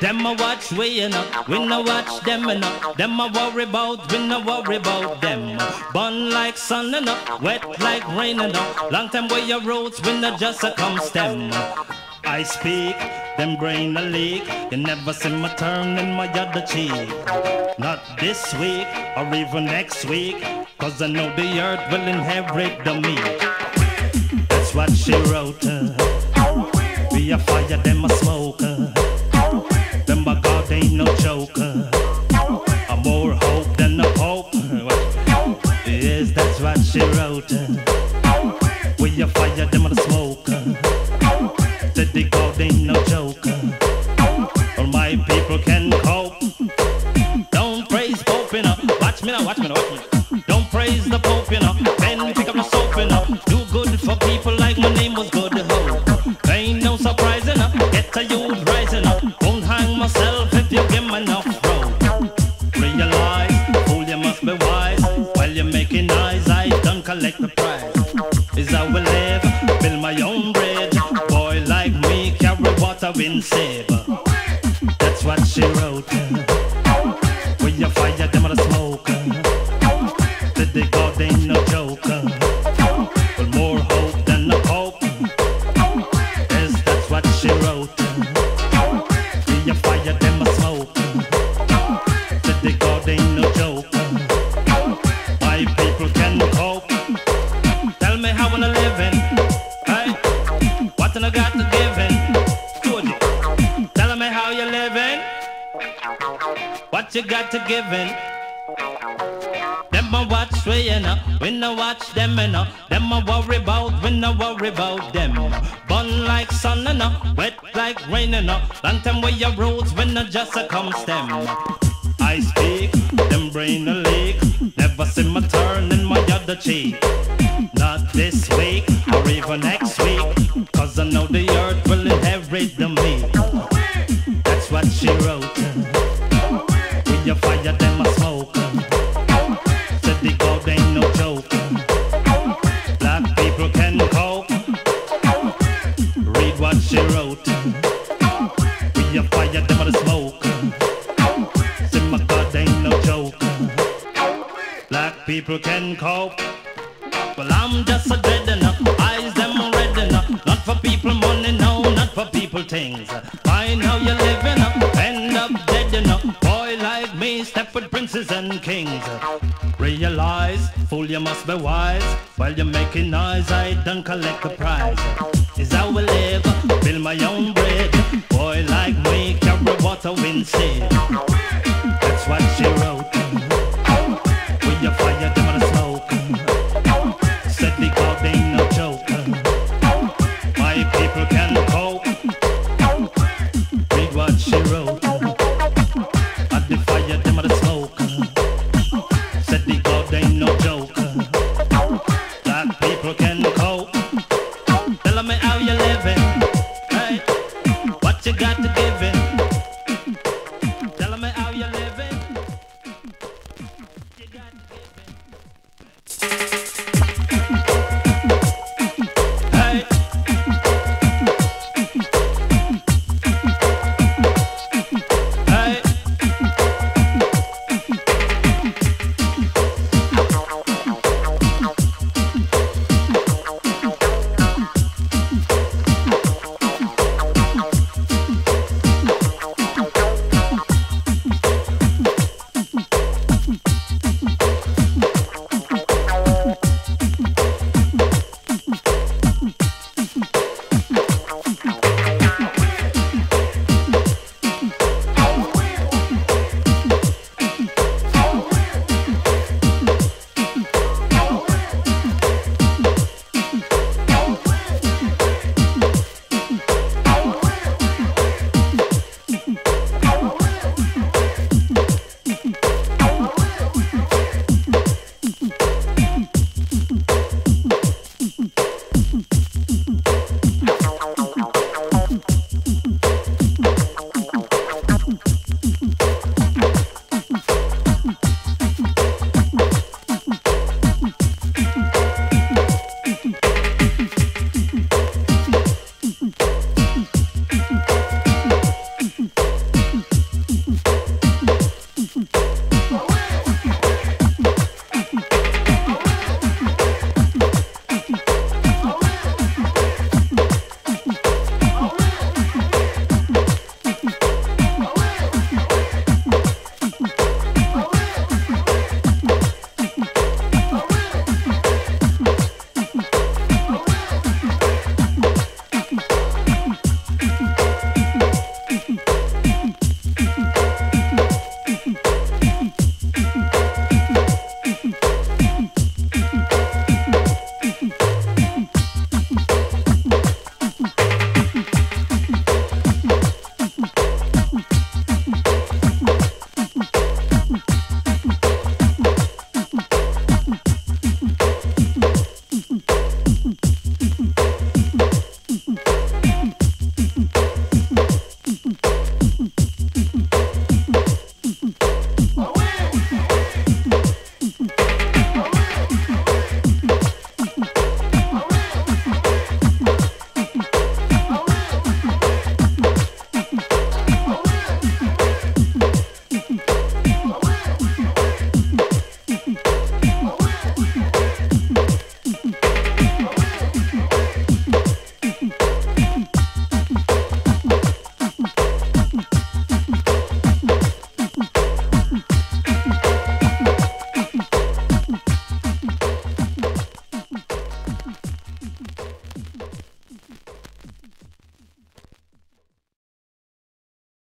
Them a watch we enough, we no watch them enough. Them a worry about, we no worry about them. Burn like sun know, wet like rain know. Long time where your roots, we no just a come stem. I speak, them brain a leak. You never see me turn in my other cheek. Not this week or even next week. Cause I know the earth will inherit the meat. That's what she wrote. Uh. Be a fire, them a smoke. Uh. No joker. I'm more hope than a pope. yes, that's what she wrote. We a fire, them a smoke. Uh said the God ain't no joker. All my people can cope. Don't praise Pope, you know. Watch me now, watch me now, watch me. Don't praise the Pope, you know. Collect the prize. Is how we live, build my own bridge Boy like me, carry water wind saber. That's what she wrote. When you fire them the smoke. Did they God ain't what I got to give in. Tell me how you living. What you got to give in? Them a watch we you we no watch them know. Them a worry about, we no worry about them. Burn like sun you wet like rain you know. Long time where your roads, we no just a come stem. I speak, them brain a leak. Never see my turn in my other cheek. Not this week or even next the earth will inherit the meat. That's what she wrote you fire, them a smoke. Said the God ain't no joke. Black people can cope. Read what she wrote. We a fire, them a smoke. Said my God ain't no joke. Black people can cope. Well, I'm just a dead Not for people money, no, not for people things. Find how you're living up, end up dead enough like me, step with princes and kings. Realize, fool, you must be wise. While you're making noise, I don't collect the prize. Is how we live, build my own bridge. Boy like me, carry water wind. People can